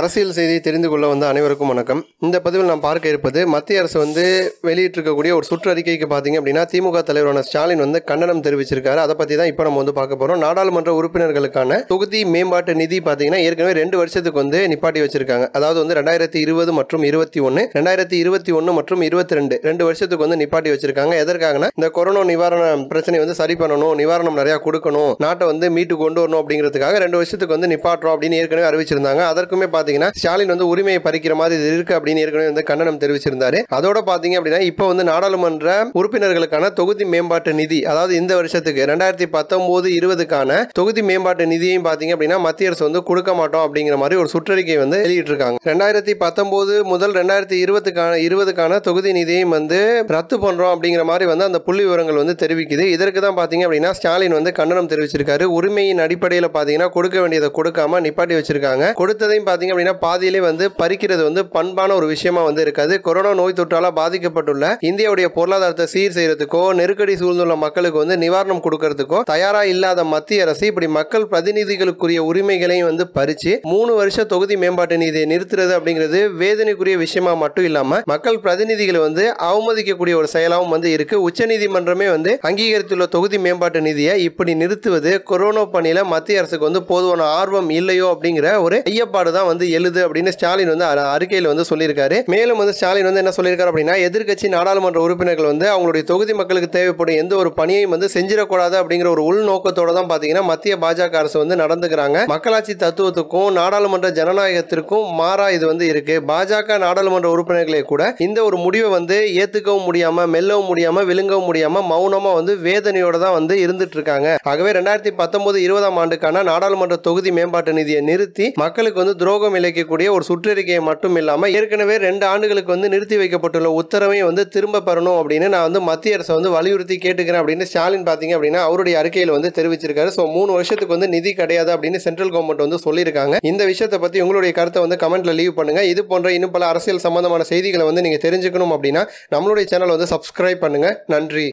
அரசியல் செய்தியை தெரிந்து கொள்ள வந்த அனைவருக்கும் வணக்கம். இந்த பதிவில் நாம் பார்க்க இருப்பது மத்திய அரசு வந்து வெளியிட்டிருக்கக்கூடிய ஒரு சுற்றறிக்கைக்கு பார்த்தீங்க அப்படின்னா திமுக தலைவரான ஸ்டாலின் வந்து கண்டனம் தெரிவிச்சிருக்காரு. அதை பற்றி தான் இப்போ நம்ம வந்து பார்க்க போகிறோம் நாடாளுமன்ற உறுப்பினர்களுக்கான தொகுதி மேம்பாட்டு நிதி பார்த்தீங்கன்னா ஏற்கனவே ரெண்டு வருஷத்துக்கு வந்து நிப்பாட்டி வச்சிருக்காங்க. அதாவது வந்து ரெண்டாயிரத்தி இருபது மற்றும் இருபத்தி ஒன்று ரெண்டாயிரத்தி இருபத்தி ஒன்று மற்றும் இருபத்தி ரெண்டு ரெண்டு வருஷத்துக்கு வந்து நிப்பாட்டி வச்சிருக்காங்க. எதற்காகனா இந்த கொரோனா நிவாரண பிரச்சனை வந்து சரி பண்ணணும் நிவாரணம் நிறையா கொடுக்கணும் நாட்டை வந்து மீட்டு கொண்டு வரணும் அப்படிங்கிறதுக்காக ரெண்டு வருஷத்துக்கு வந்து நிப்பாட்டுறோம் அப்படின்னு ஏற்கனவே அறிவிச்சிருந்தாங்க. அதற்குமே பாத்தீங்கன்னா ஸ்டாலின் வந்து உரிமையை பறிக்கிற மாதிரி இது இருக்கு அப்படின்னு ஏற்கனவே வந்து கண்டனம் தெரிவிச்சிருந்தாரு. அதோட பார்த்தீங்க அப்படின்னா இப்போ வந்து நாடாளுமன்ற உறுப்பினர்களுக்கான தொகுதி மேம்பாட்டு நிதி அதாவது இந்த வருஷத்துக்கு ரெண்டாயிரத்தி பத்தொன்பது இருபதுக்கான தொகுதி மேம்பாட்டு நிதியையும் பார்த்தீங்க அப்படின்னா மத்திய அரசு வந்து கொடுக்க மாட்டோம் அப்படிங்கிற மாதிரி ஒரு சுற்றறிக்கை வந்து வெளியிட்டிருக்காங்க. ரெண்டாயிரத்தி பத்தொன்பது முதல் ரெண்டாயிரத்தி இருபதுக்கான இருபதுக்கான தொகுதி நிதியையும் வந்து ரத்து பண்றோம் அப்படிங்கிற மாதிரி வந்து அந்த புள்ளி விவரங்கள் வந்து தெரிவிக்குது. இதற்கு தான் பார்த்தீங்க அப்படின்னா ஸ்டாலின் வந்து கண்டனம் தெரிவிச்சிருக்காரு. உரிமையின் அடிப்படையில் பார்த்தீங்கன்னா கொடுக்க வேண்டியதை கொடுக்காம நிப்பாட்டி வச்சிருக்காங்க. கொடுத்ததையும் பார்த்தீங்க அப்படின்னா பாதியிலே வந்து பறிக்கிறது வந்து பண்பான ஒரு விஷயமா வந்து இருக்காது. கொரோனா நோய் தொற்றால பாதிக்கப்பட்டுள்ள இந்தியாவுடைய பொருளாதாரத்தை சீர் செய்யறதுக்கோ நெருக்கடி சூழ்ந்துள்ள மக்களுக்கு வந்து நிவாரணம் கொடுக்கறதுக்கோ தயாரா இல்லாத மத்திய அரசு இப்படி மக்கள் பிரதிநிதிகளுக்குரிய உரிமைகளையும் வந்து பறிச்சு மூணு வருஷ தொகுதி மேம்பாட்டு நிதியை நிறுத்துறது அப்படிங்கிறது வேதனைக்குரிய விஷயமா மட்டும் இல்லாம மக்கள் பிரதிநிதிகளை வந்து அவமதிக்கக்கூடிய ஒரு செயலாகவும் வந்து இருக்கு. உச்சநீதிமன்றமே வந்து அங்கீகரித்துள்ள தொகுதி மேம்பாட்டு நிதியை இப்படி நிறுத்துவது கொரோனா பணியில மத்திய அரசுக்கு வந்து போதுமான ஆர்வம் இல்லையோ அப்படிங்கிற ஒரு ஐயப்பாடு தான் வந்து எழுது அப்படின்னு ஸ்டாலின் வந்து அறிக்கையில் வந்து சொல்லியிருக்காரு. மேலும் வந்து ஸ்டாலின் வந்து என்ன சொல்லியிருக்காரு அப்படின்னா எதிர்க்கட்சி நாடாளுமன்ற உறுப்பினர்கள் வந்து அவங்களுடைய தொகுதி மக்களுக்கு தேவைப்படும் எந்த ஒரு பணியையும் வந்து செஞ்சிடக்கூடாது அப்படிங்கிற ஒரு உள்நோக்கத்தோட தான் பார்த்தீங்கன்னா மத்திய பாஜக அரசு வந்து நடந்துக்கிறாங்க. மக்களாட்சி தத்துவத்துக்கும் நாடாளுமன்ற ஜனநாயகத்திற்கும் மாறா இது வந்து இருக்கு. பாஜக நாடாளுமன்ற உறுப்பினர்களே கூட இந்த ஒரு முடிவை வந்து ஏத்துக்கவும் முடியாம மெல்லவும் முடியாம விழுங்கவும் முடியாம மௌனமா வந்து வேதனையோட தான் வந்து இருந்துட்டு இருக்காங்க ஆகவே ரெண்டாயிரத்தி பத்தொன்பது இருபதாம் ஆண்டுக்கான நாடாளுமன்ற தொகுதி மேம்பாட்டு நிதியை நிறுத்தி மக்களுக்கு வந்து துரோகம் இழைக்கக்கூடிய ஒரு சுற்றறிக்கையை மட்டும் இல்லாமல் ஏற்கனவே ரெண்டு ஆண்டுகளுக்கு வந்து நிறுத்தி வைக்கப்பட்டுள்ள உத்தரவையும் வந்து திரும்ப பெறணும் அப்படின்னு நான் வந்து மத்திய அரசை வந்து வலியுறுத்தி கேட்டுக்கிறேன் அப்படின்னு ஸ்டாலின் பார்த்தீங்க அப்படின்னா அவருடைய அறிக்கையில் வந்து தெரிவிச்சிருக்காரு. ஸோ மூணு வருஷத்துக்கு வந்து நிதி கிடையாது அப்படின்னு சென்ட்ரல் கவர்மெண்ட் வந்து சொல்லியிருக்காங்க. இந்த விஷயத்தை பற்றி உங்களுடைய கருத்தை வந்து கமெண்ட்ல லீவ் பண்ணுங்க. இது போன்ற இன்னும் பல அரசியல் சம்பந்தமான செய்திகளை வந்து நீங்க தெரிஞ்சுக்கணும் அப்படின்னா நம்மளுடைய சேனல் வந்து சப்ஸ்கிரைப் பண்ணுங்க. நன்றி.